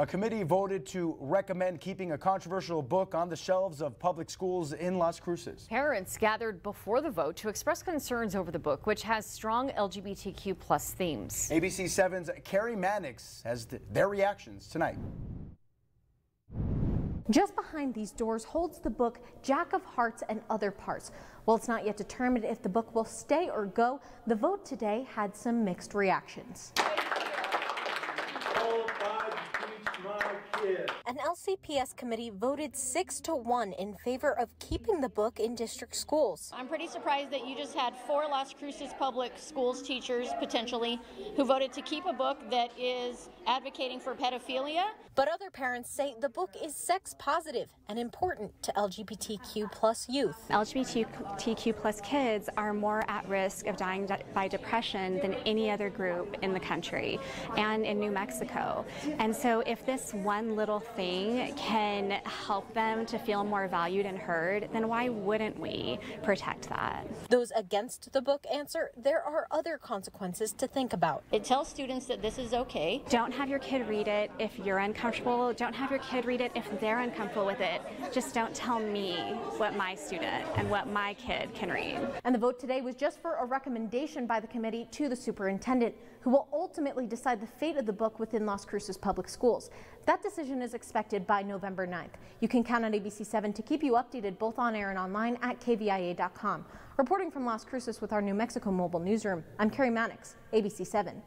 A committee voted to recommend keeping a controversial book on the shelves of public schools in Las Cruces. Parents gathered before the vote to express concerns over the book, which has strong LGBTQ plus themes. ABC 7's Carrie Mannix has th their reactions tonight. Just behind these doors holds the book Jack of Hearts and Other Parts. While it's not yet determined if the book will stay or go, the vote today had some mixed reactions. An LCPS committee voted six to one in favor of keeping the book in district schools. I'm pretty surprised that you just had four Las Cruces public schools teachers potentially who voted to keep a book that is advocating for pedophilia. But other parents say the book is sex positive and important to LGBTQ plus youth. LGBTQ plus kids are more at risk of dying by depression than any other group in the country and in New Mexico. And so if this one little thing can help them to feel more valued and heard, then why wouldn't we protect that? Those against the book answer there are other consequences to think about. It tells students that this is okay. Don't have your kid read it if you're uncomfortable. Don't have your kid read it if they're uncomfortable with it. Just don't tell me what my student and what my kid can read. And the vote today was just for a recommendation by the committee to the superintendent, who will ultimately decide the fate of the book within Las Cruces Public Schools. That decision is expected by November 9th. You can count on ABC7 to keep you updated both on air and online at kvia.com. Reporting from Las Cruces with our New Mexico Mobile Newsroom, I'm Carrie Mannix, ABC7.